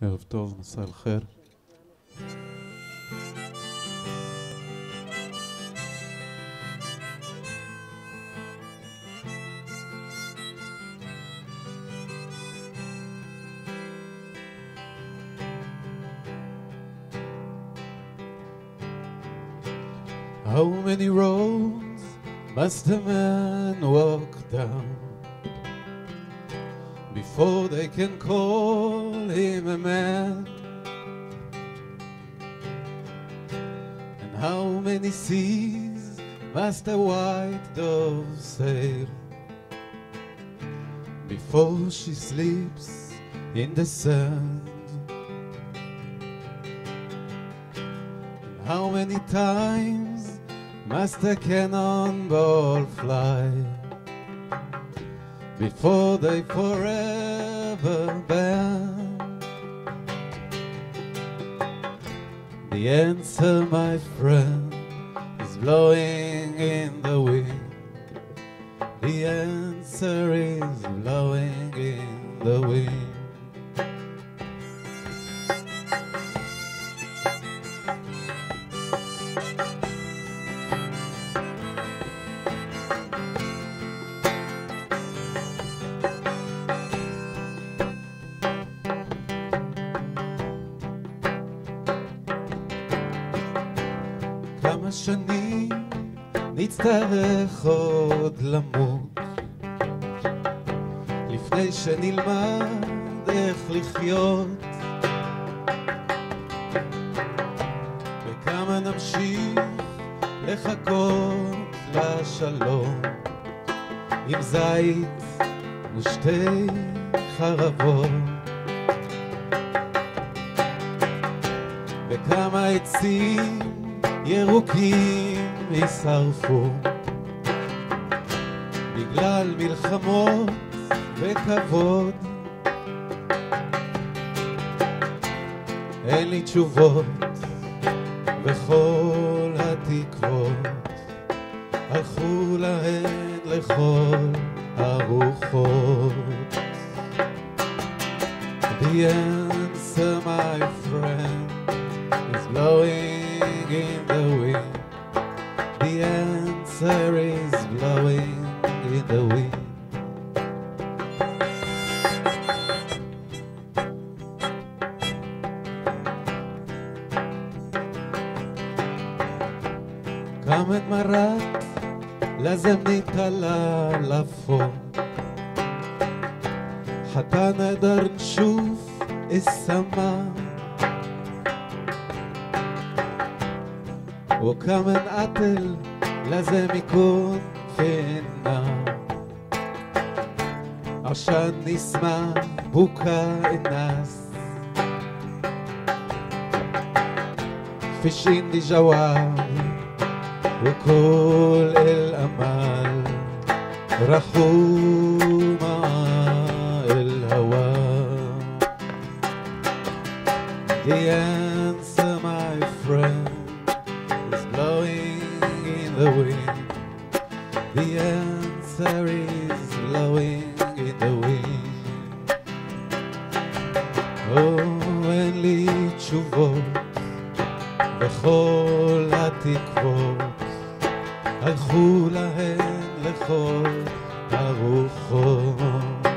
ערב טוב, מסע אל חיר. How many roads must a man walk down before they can call him a man? And how many seas must a white dove sail before she sleeps in the sand? And how many times must a cannonball fly before they forever ban? The answer, my friend, is blowing in the wind. The answer is blowing in the wind. כמה שנים נצטרך עוד למות. לפני שנלמד איך לחיות. וכמה נמשיך לחכות לשלום. עם זית ושתי חרבות. וכמה עצים ירוקים יישרפו בגלל מלחמות וכבוד. אין לי תשובות וכל התקוות. הלכו להן לכל הרוחות. The answer, my friend, is blowing in the wind. The answer is blowing in the wind. Come marat, لازم نطلع لفوق حتى نقدر نشوف السما وكمان قتل لازم يكون في النار عشان نسمع بكاء الناس. فيش عندي جواب وكل الأمل راحوا Oh, אין לי תשובות, וכל התקוות הלכו להן לכל הרוחות.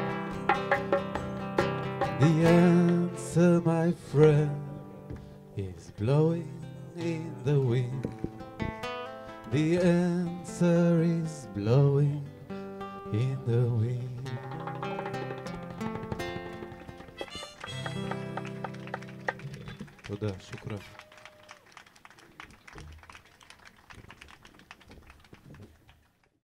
The answer, my friend, is blowing in the wind. The answer is blowing Да-да, с утра.